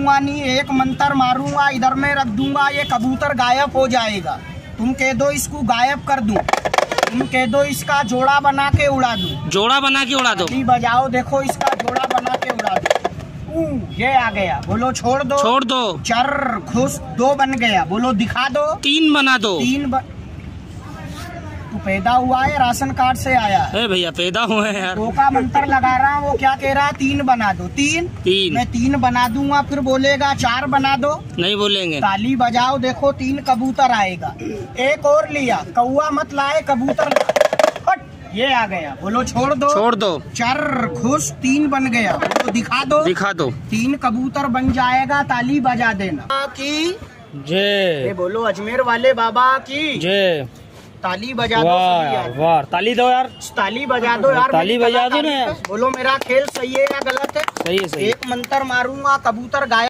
नहीं एक मंत्र मारूँगा इधर में रख दूँगा ये कबूतर गायब हो जाएगा। तुम कह दो इसको गायब कर दूँ। तुम कह दो इसका जोड़ा बना के उड़ा दूँ। जोड़ा बना के उड़ा दो। बजाओ देखो इसका जोड़ा बना के उड़ा दो। ये आ गया। बोलो छोड़ दो। छोड़ दो। चर खुश दो बन गया। बोलो दिखा दो। तीन बना दो। तीन ब... तू पैदा हुआ है राशन कार्ड से आया है। भैया पैदा हुए हैं यार। का मंत्र लगा रहा हूँ वो क्या कह रहा है? तीन बना दो। तीन? तीन। मैं तीन बना दूँगा फिर बोलेगा चार बना दो। नहीं बोलेंगे। ताली बजाओ देखो तीन कबूतर आएगा। एक और लिया कौआ मत लाए कबूतर। ये आ गया। बोलो छोड़ दो। छोड़ दो। चर खुश तीन बन गया। बोलो दिखा दो। दिखा दो। तीन कबूतर बन जाएगा ताली बजा देना। की? ये जय बोलो अजमेर वाले बाबा की। जय। ताली बजा दो यार। वाह ताली दो यार। ताली बजा दो यार ताली बजा दो ना बोलो मेरा खेल सही है या गलत है? सही है सही एक मंत्र मारूँगा कबूतर गायब